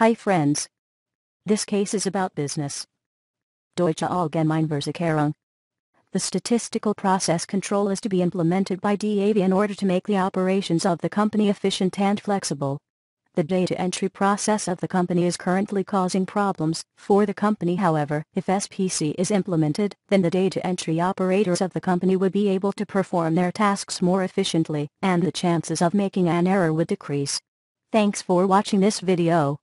Hi friends. This case is about business. Deutsche Allgemeinversicherung. The statistical process control is to be implemented by DAV in order to make the operations of the company efficient and flexible. The data entry process of the company is currently causing problems for the company however, if SPC is implemented, then the data entry operators of the company would be able to perform their tasks more efficiently, and the chances of making an error would decrease. Thanks for watching this video.